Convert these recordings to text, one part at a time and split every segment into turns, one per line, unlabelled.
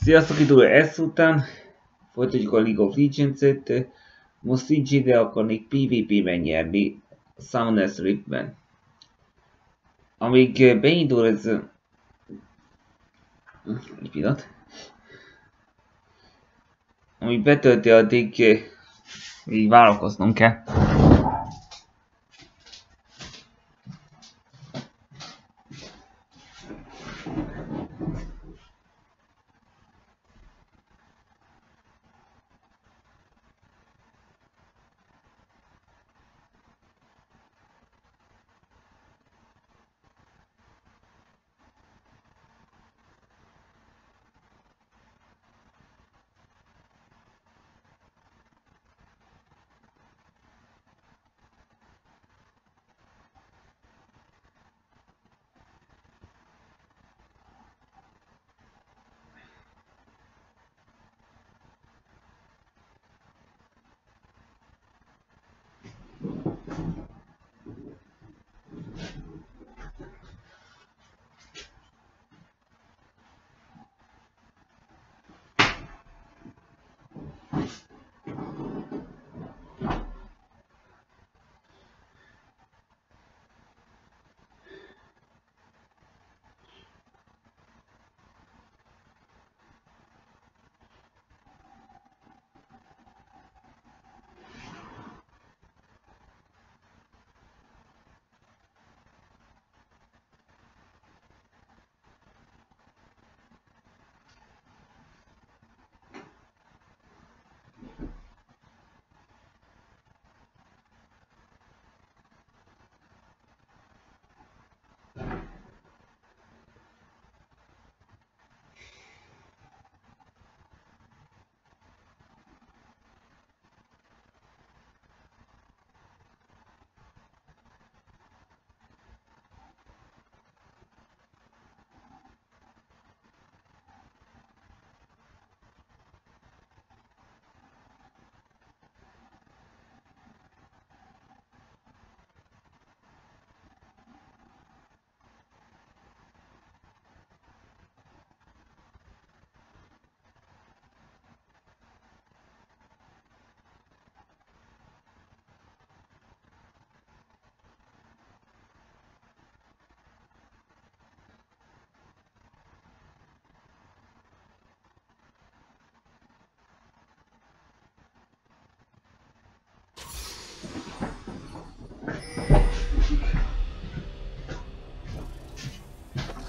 Sziasztok, idő ezt után folytatjuk a League of Legends-et. Most nincs ide akarnék PvP-ben nyerni Summoners Rift-ben. Amíg beindul ez... Egy pillanat. Amíg betölti, addig így várakoznom kell.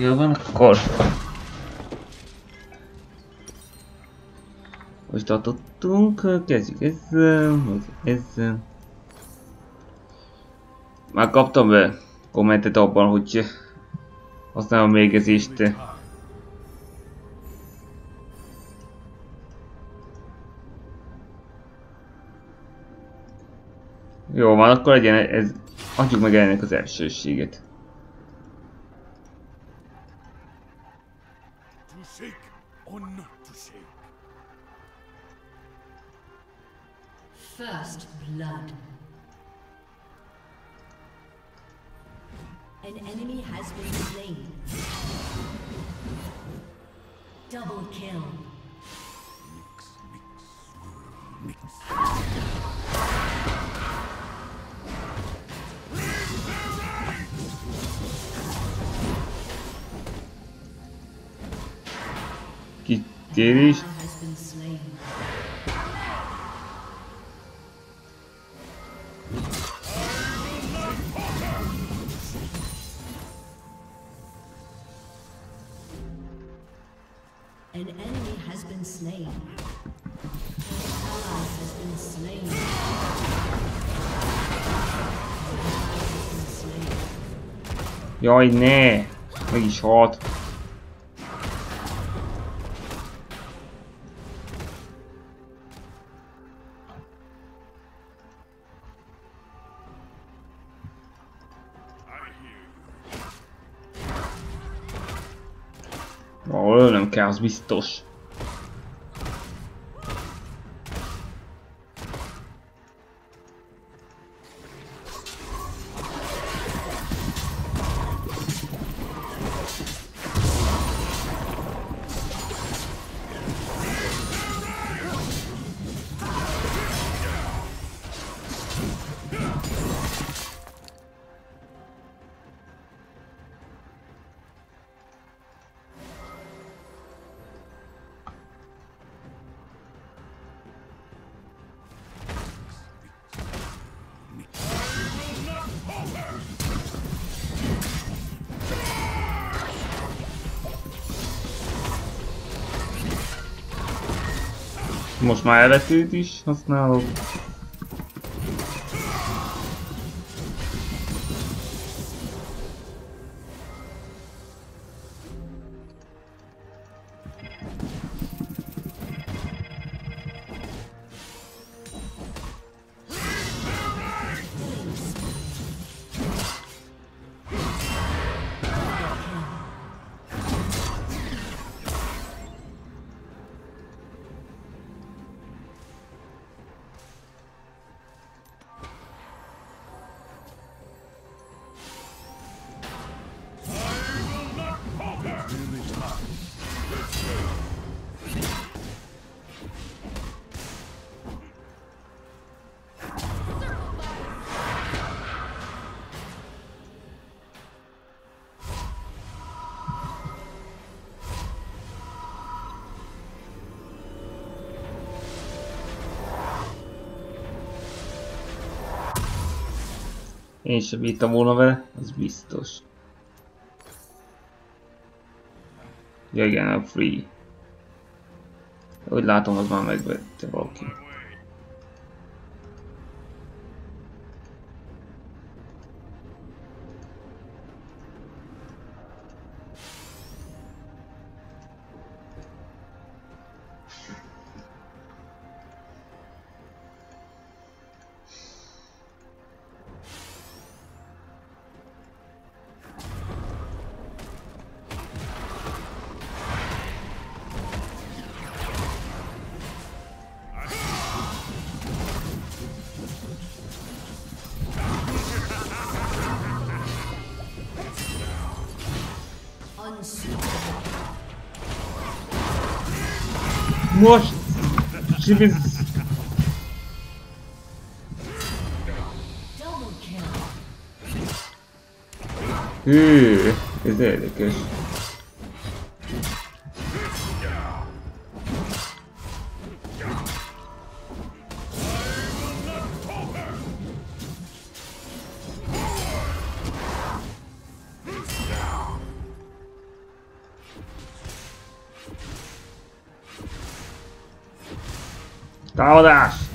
Jó van, akkor... Most tartottunk, kezdjük ezzel, ezzel. Már kaptam be kommentet abban, hogy használom a mérgezést. Jó van, akkor legyen ez... Adjuk meg ennek az elsőséget.
Blood. An enemy has been slain. Double kill.
Kitérés.
Ally has been slain.
Jaj, ne! Meg is halt. Ahol ölnöm kell, az biztos. Most már elvetőt is használok. Én sem bírtam volna vele, az biztos. Ja igen, a free. Úgy látom, az már megvette valaki. Smushed! She. Ooh, is
there
a
good... Caldas! Dash.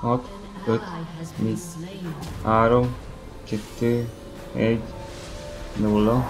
Hawk,
Dutch,
Smith, 8 double O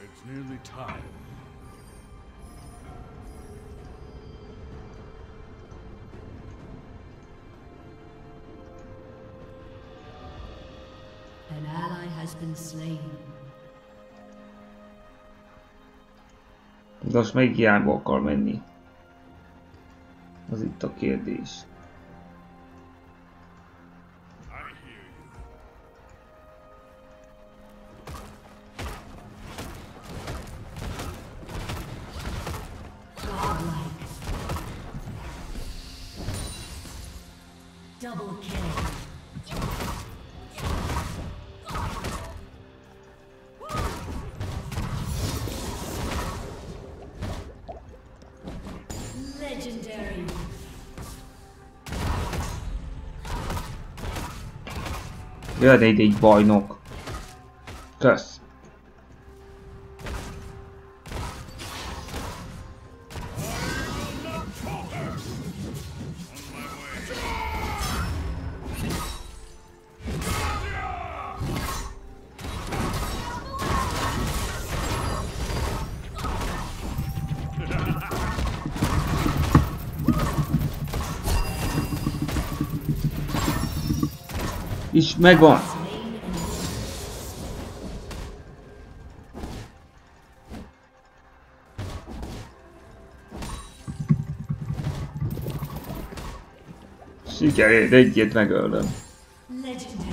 It's nearly time.
An ally has been slain.
Dos mei chiar, boh, cormendi. Então, toquei a
é Deus.
Jöhet ide egy bajnok. Kösz. Megvan. Sikerült, egyet megöldöm.
legendary.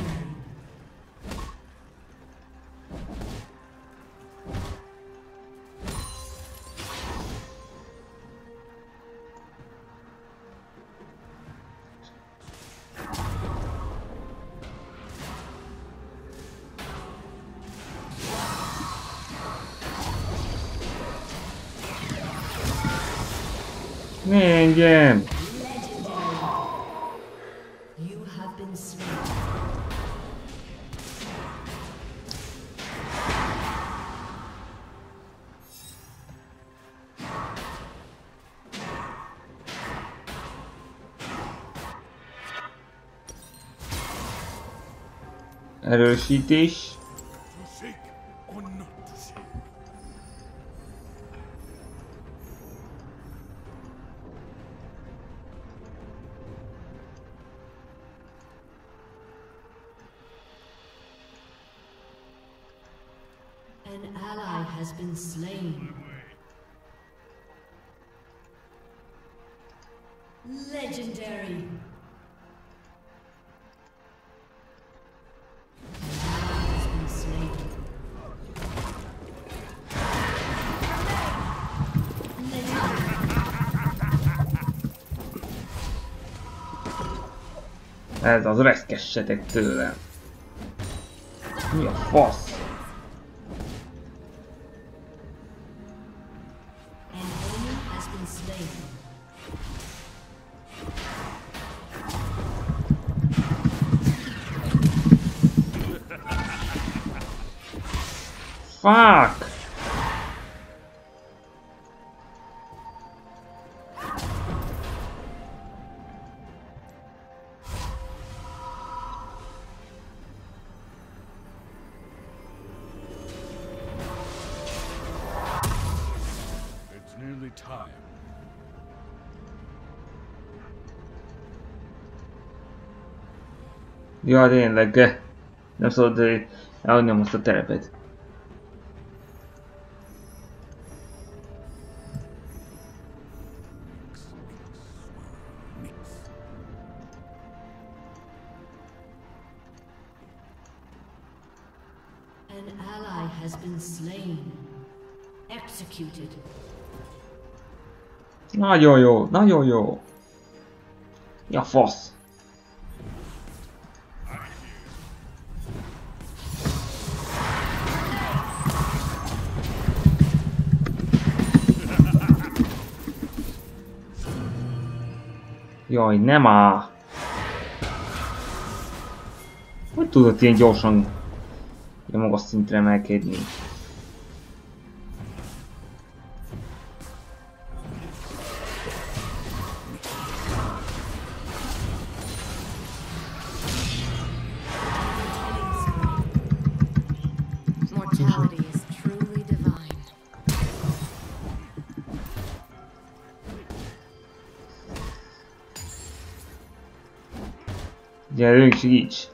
Hello, Sheetish.
Ez az reszkessetek tőlem. Mi a fasz? Fuck! Jaj, tényleg. Nem szabad elhagynom azt a
telepet.
Nagyon jó, nagyon jó. Ja, fasz. Jaj, nem á. Hogy tudott ilyen gyorsan ilyen magas szintre emelkedni? Gyerünk, segíts!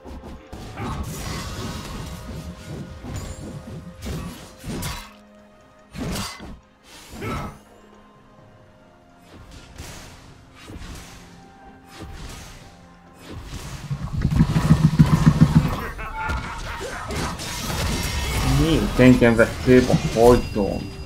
Miért engem vettél a fagyom?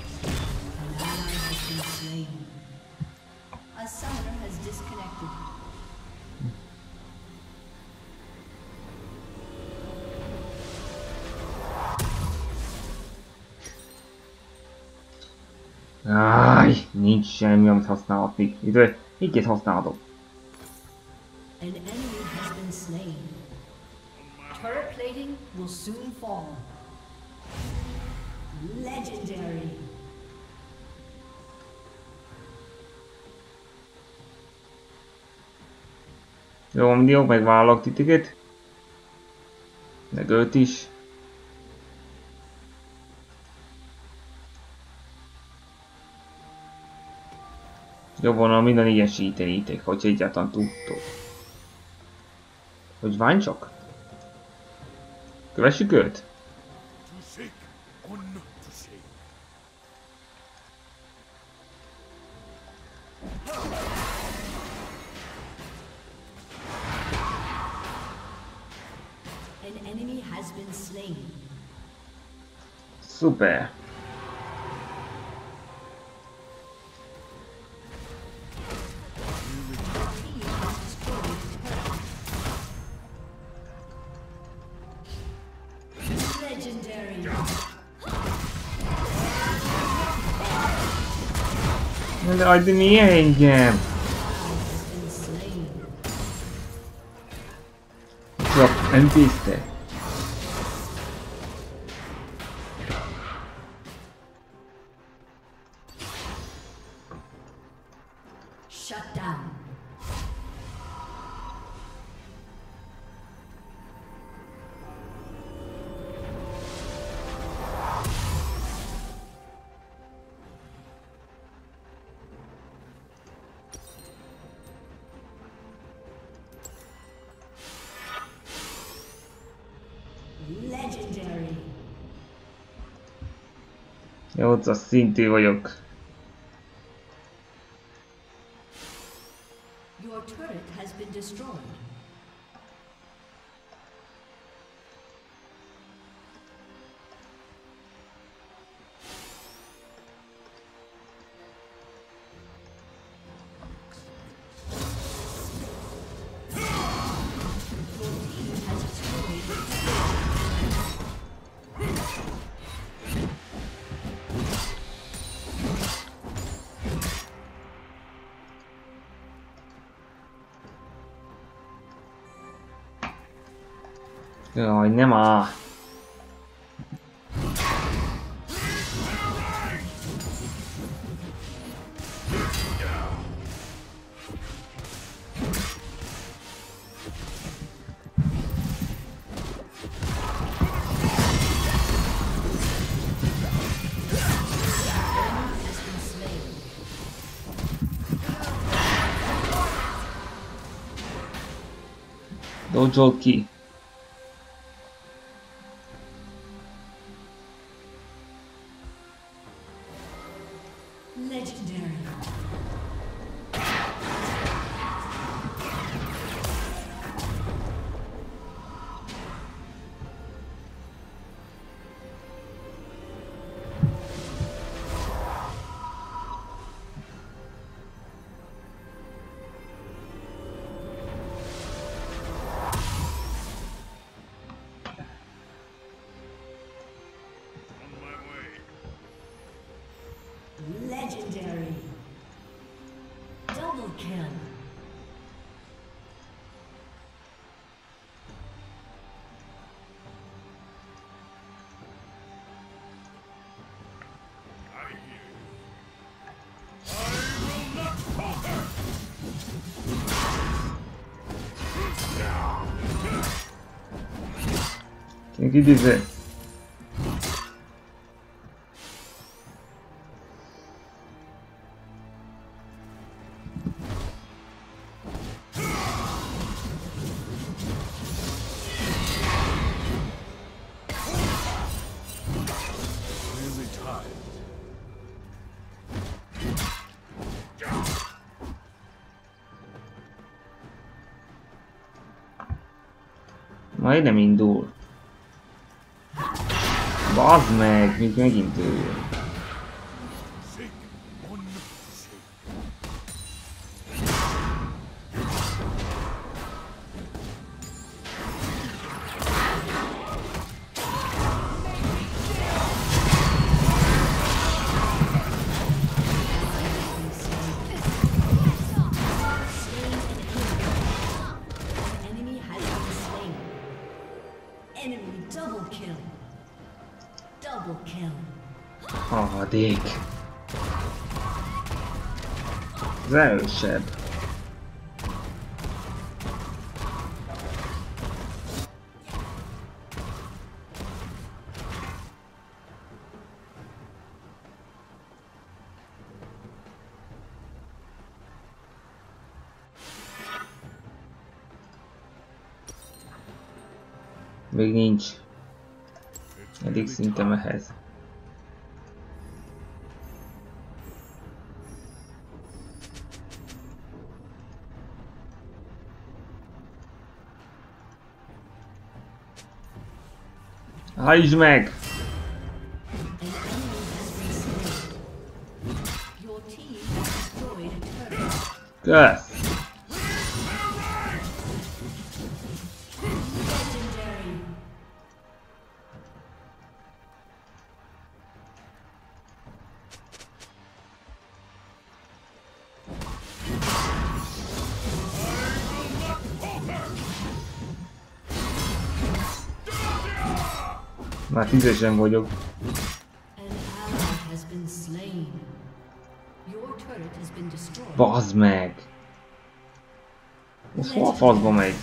Áj, nincs semmi, amit használhatnék. Idő, így használhatok.
An enemy has been slain. Turret plating will soon fall. Legendary.
Jó, mindig megvállalok titeket. Meg őt is. Jobban a minden ilyesítenítek, hogyha egyáltalán tudtok. Hogy vány csak? Kövessük őt?
To
آدی
نیه هنگم Drop
and be dead.
Shut down.
800 szintű vagyok. Rồi, nem
à.
Dojo key.
Tem
que dizer. Wait
nem minute. 那
是嘛，肯定的。percebe. Seguinte,
ali que
sim tem
uma reza. Haiz meg!
Good.
Már tízesen vagyok. Bazd meg! Ez hol a faszba megy?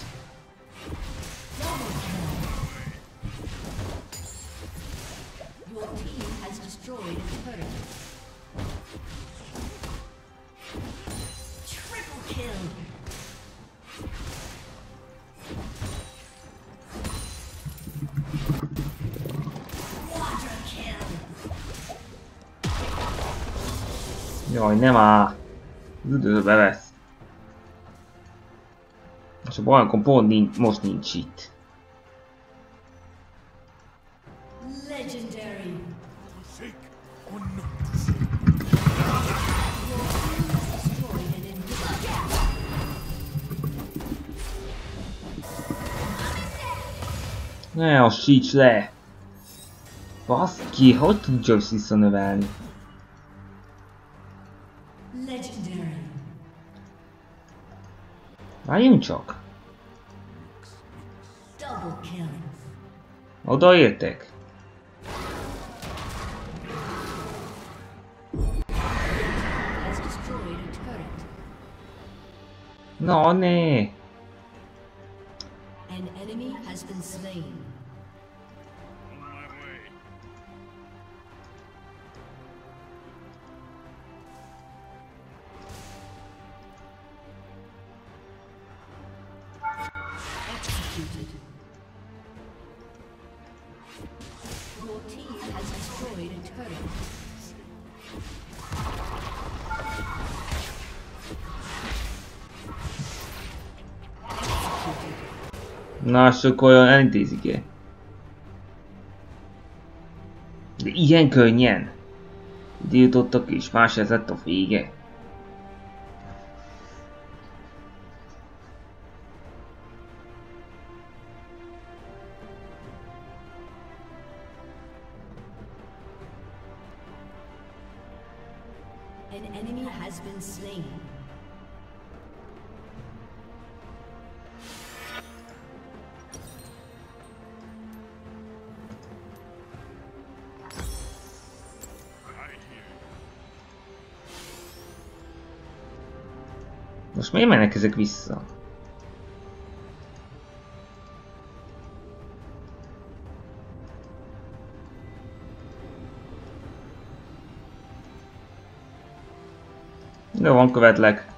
Nem áll! Üdvözbe vesz. És a bankon pont nincs, most nincs itt. Ne, a síts le! Baszd ki, hogy tudja visszanövelni? Várjunk csak! Odaértek? Na, ne!
An enemy has been slain.
Akkor olyan elintézik-e? De ilyen könnyen? Ide jutottak és más ez lett a vége.
An enemy has been slain.
Miért mennek ezek vissza? Jó, van, követlek.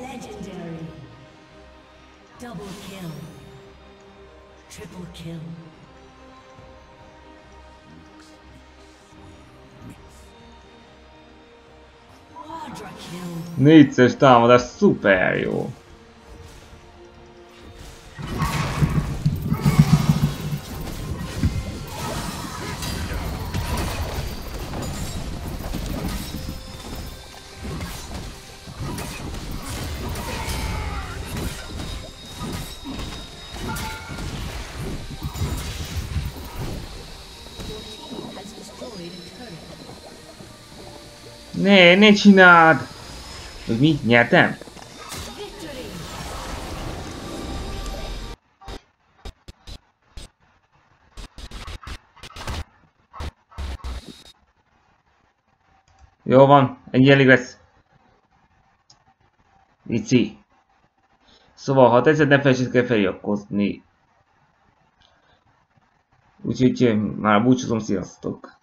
Legendary. Double kill. Triple kill. Kill.
Négyszeres támadás, szuper jó. Ne, csináld! Hogy mit nyertem? Jó van, ennyi elég lesz. Vici. Szóval, ha tetszett, ne felejtsétek el feliratkozni. Úgyhogy eh, már búcsúzom, sziasztok!